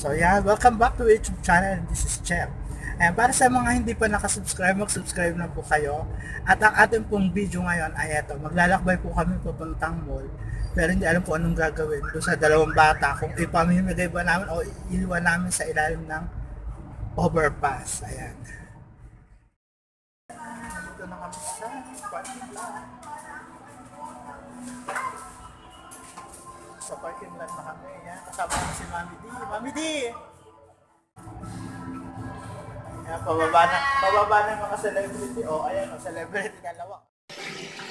So yeah, welcome back to YouTube channel. This is Chef. Ayan, para sa mga hindi pa nakasubscribe, mag-subscribe na po kayo. At ang ating pong video ngayon ay eto, maglalakbay po kami papuntang mall. Pero hindi alam po anong gagawin doon sa dalawang bata. Kung ipamimigay ba namin o iiwan namin sa ilalim ng overpass. Ayan. Dito na kami sa Sa parking lot na kami. Ayan, kasama ko si Mami D. Mami D! Ayan, pababa na, pababa na mga celebrity. O, oh, ayan, oh, celebrity dalawa. Dito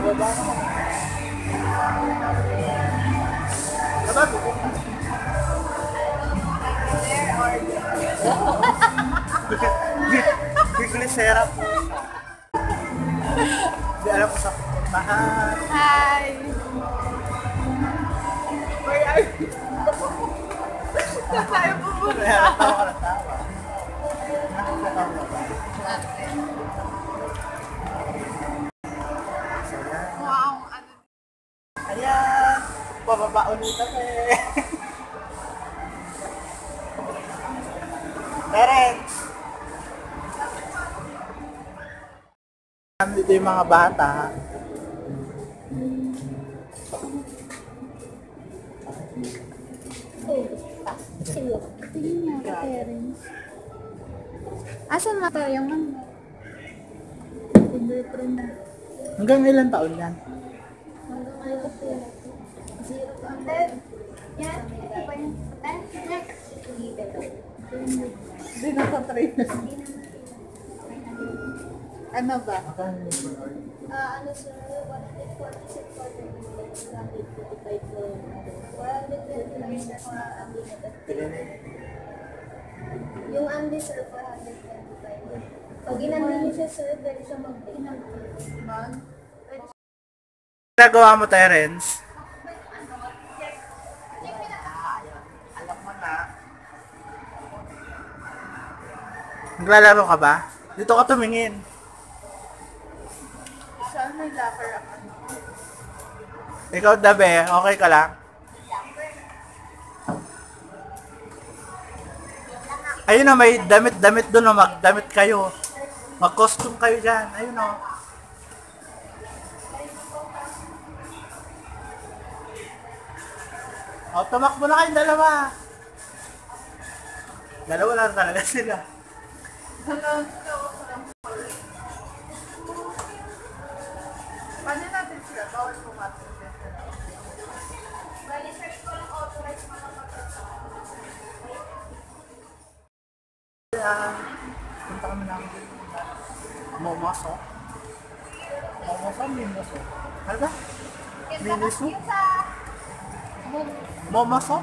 Na Biglisera po. Hindi alam ko sa pupuntahan. Hi! Ay, ay! Saan tayo pupunta? Kaya natawa ka ng tawa. Nakakatawa ka ba? Pababa ulit kami. Terence! Dito yung mga bata. Asan na? Fingerprint na. Hanggang ilan taon yan? Hanggang ngayon po. Hindi na sa train. Ano ba? Ah, ano sir, 146 for the minutes, 145 for 129 sir for unlimited. Yung unli sir, 425. Pag inandi niyo siya sir, pwede siya mag-pay ng Mag? Nagawa mo, Terence? Naglalaro ka ba? Dito ka tumingin. Saan may locker ako? Ikaw, Dabe, okay ka lang? Ayun na, may damit-damit doon, magdamit kayo. Mag-costume kayo dyan. Ayun o. O, tumakbo na kayong dalawa. Dalawa lang talaga sila. Hanggang Paano natin sila? Bawal pumasok sila. Kaya, punta kami namin dito. Momoso. Momoso, Mimoso. Ano ba? Miniso? Momoso?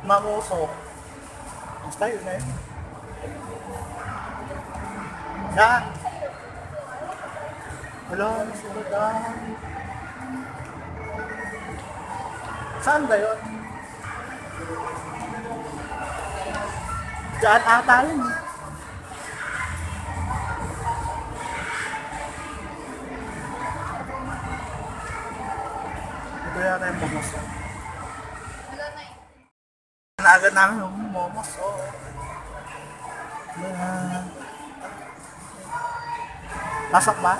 Mamoso. Basta yun na yun. Wala, sila daan. Saan ba yun? Diyan ata yun. eh. Ito yata yung momos. oh. Naagad namin yung momos. Oh. Yan. Pasok ba?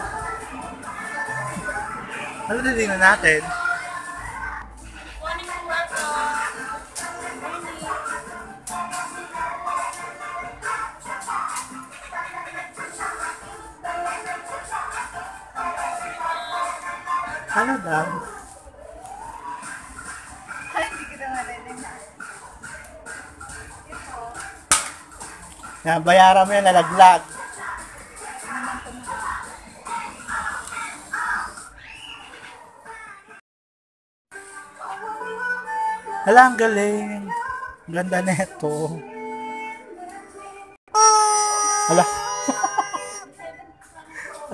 Ano titignan natin? Ano daw? Na. Yan, bayaran mo yan, nalaglag. Hala, ang galing. Ang Ganda neto. Hala.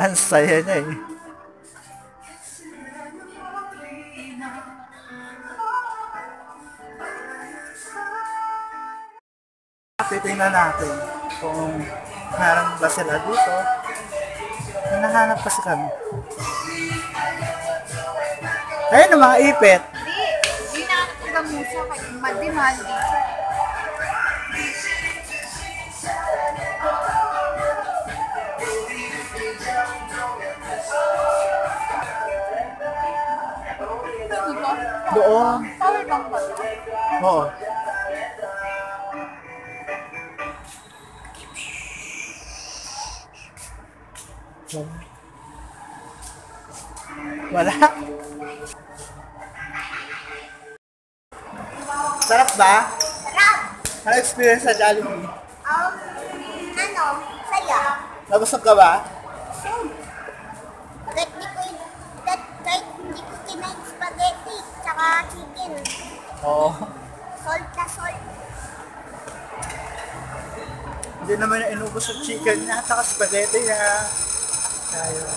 ang saya niya eh. Titingnan natin kung meron ba sila dito. Hinahanap kasi kami. Ayun mga ipit. Gamusa kay Madi-Madi. Dito? Doon. Power bank ba? Oo. Wala. Sarap ba? Sarap! Ano experience sa Jollibee? Um, ano? Saya. Nabusog ka ba? Kahit di ko, kahit, di ko kinain spaghetti, tsaka chicken. Oo. Salt na salt. Hindi naman na inubos ang chicken niya at saka spaghetti niya. Ayun.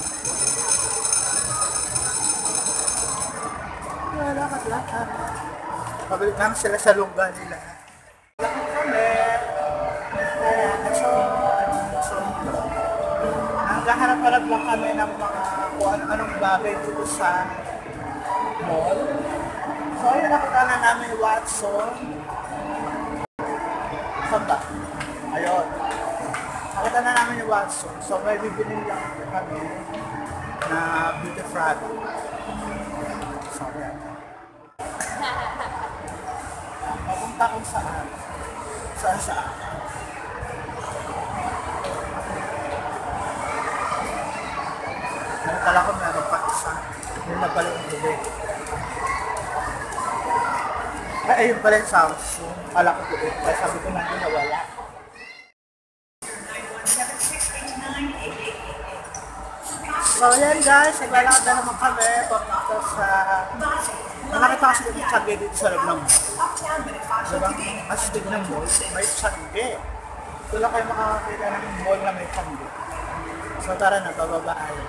Wala ka lakad. Pabalik namin sila sa lugar nila. Lakad kami. Ayan, so, so, naghaharap-harap lang kami ng mga kung ano-anong bagay dito sa mall. So, ayun, nakita na namin Watson. Saan ba? Ayun. Nakita na namin yung Watson. So, may bibili lang kami na beauty product. Sorry. ah. Kung saan. Saan saan. Ano pala ko meron pa isa. Yun na pala yung. Ay, ayun pala yung Samsung. Kala ko po. Kaya sabi ko natin na wala. So yan guys, naglalakad na naman kami papunta sa... Kasi yung tsangge dito sa loob ng mall. Diba? Astig ng mall, may tsangge. Ito lang kayo makakakita ng mall na may tsangge. So tara na, bababa tayo.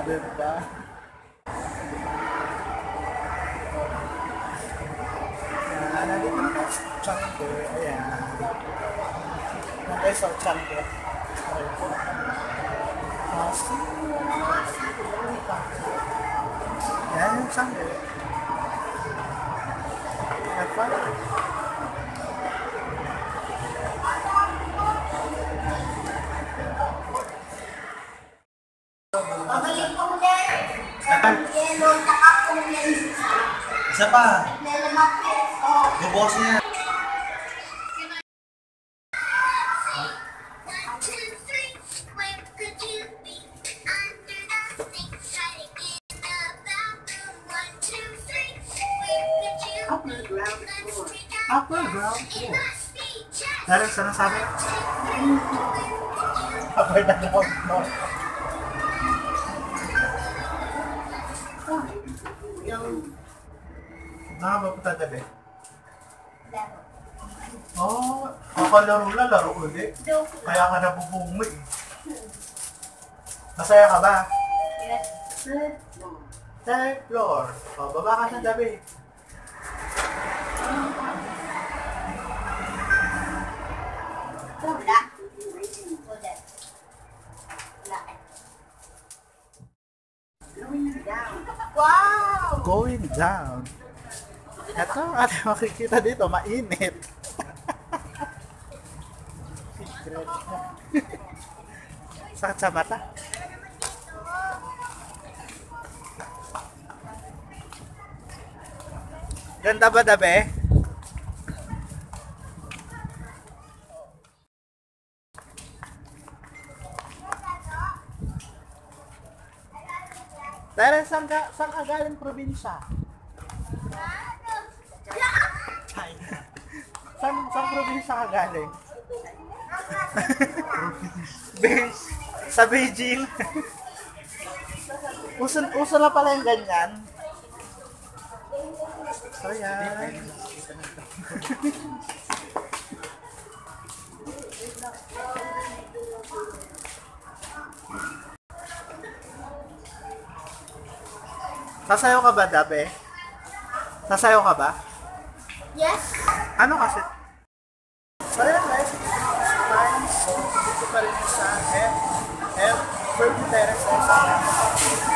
Diba? Ayan, nandito na tayo sa tsangge. Ayan. Nandito sa tsangge. Ayan. Ah, Yan yung tsangge. Have fun. Ground floor. Dahil sa nasabi? Upper na ground floor. Nakakapunta gabi? Oo, oh, kakalaro na, laro ulit. Kaya ka nabubungo eh. Masaya ka ba? Third floor. O, baba ka sa gabi. Going down. Ito, ating makikita dito, mainit. Sakit sa mata. Ganda ba dabe? Saan ka, saan ka galing probinsya? China. Saan, saan probinsya ka galing? Be- sa Beijing. Uso, uso na pala yung ganyan. So, yan. Sasayaw ka ba, Dabe? Sasayaw ka ba? Yes. Ano kasi? Yun guys. Time. So, dito pa rin sa F. F. Terraces. Ano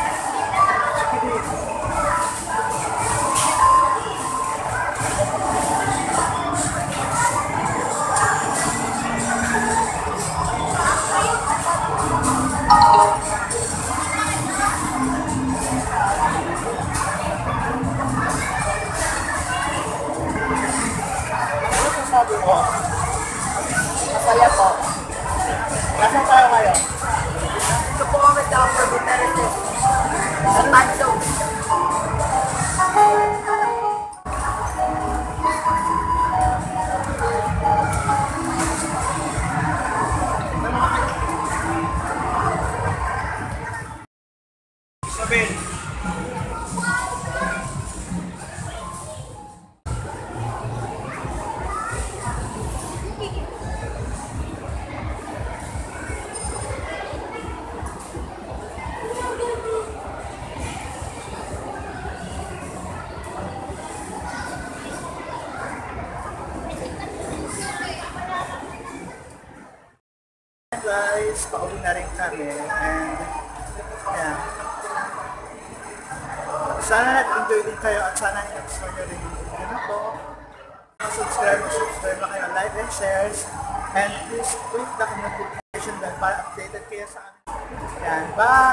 guys, pauwi na rin kami and yeah. Sana nag-enjoy din kayo at sana nag-enjoy nyo rin na to. Subscribe, subscribe na kayo, like and shares and please click the notification bell para updated kayo sa amin. Yan, bye!